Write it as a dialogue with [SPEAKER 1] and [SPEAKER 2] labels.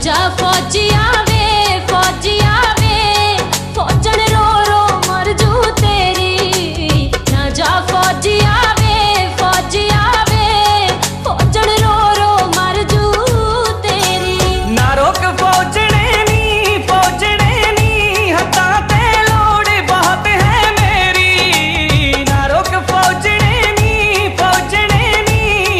[SPEAKER 1] Raja Fauzia.